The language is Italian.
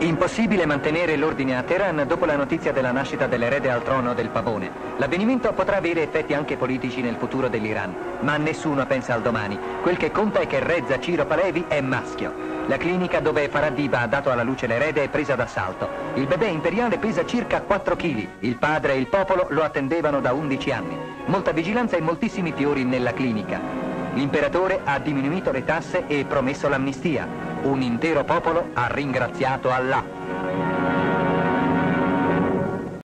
Impossibile mantenere l'ordine a Teheran dopo la notizia della nascita dell'erede al trono del pavone. L'avvenimento potrà avere effetti anche politici nel futuro dell'Iran, ma nessuno pensa al domani. Quel che conta è che Reza Ciro Palevi è maschio. La clinica dove Faradiba ha dato alla luce l'erede è presa d'assalto. Il bebè imperiale pesa circa 4 kg. Il padre e il popolo lo attendevano da 11 anni. Molta vigilanza e moltissimi fiori nella clinica. L'imperatore ha diminuito le tasse e promesso l'amnistia. Un intero popolo ha ringraziato Allah.